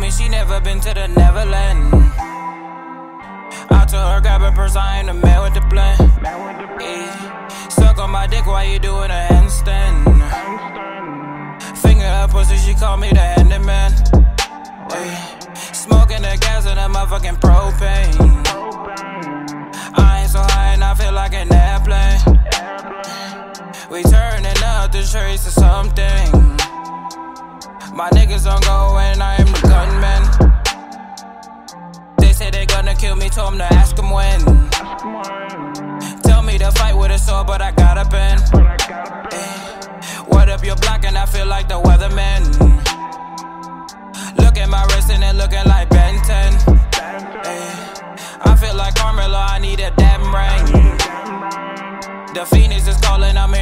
me she never been to the Neverland. I told her grab a purse, I ain't a man with the plan. Yeah. Suck on my dick while you doing a handstand. Finger her pussy, she call me the handyman. Yeah. Smoking the gas and that motherfucking propane. I ain't so high and I feel like an airplane. We turning up the streets to something. My niggas don't go and I sword, but I got a pen. Eh. What up your block and I feel like the weatherman. Look at my wrist and it looking like Ben 10. Eh. I feel like Carmelo, I need a damn ring. The Phoenix is calling, I'm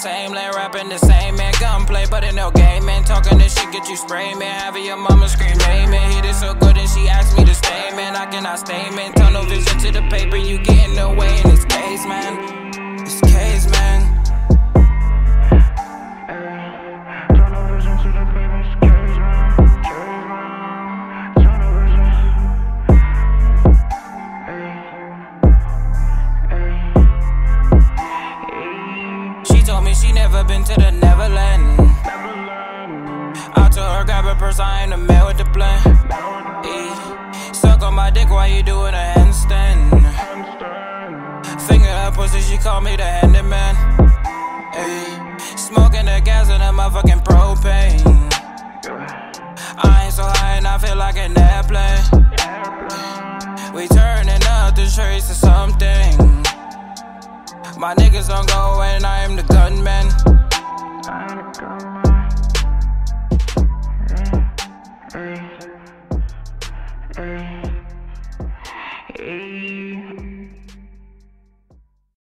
same lane, rapping the same man. Gunplay, but in no game, man. Talking this shit, get you spray, man. Having your mama scream, amen. Hit it so good and she asked me to stay, man. I cannot stay, man. Tunnel vision to the paper, you getting away in this case, man. This case, man. She never been to the Neverland. I told her grab a purse, I ain't a man with the plan. Yeah. Suck on my dick while you doing a handstand. Finger her pussy, she call me the handyman. Ay. Smoking the gas and that motherfucking propane. I ain't so high and I feel like an airplane. My niggas on go and I am the gunman. Hey, hey, hey.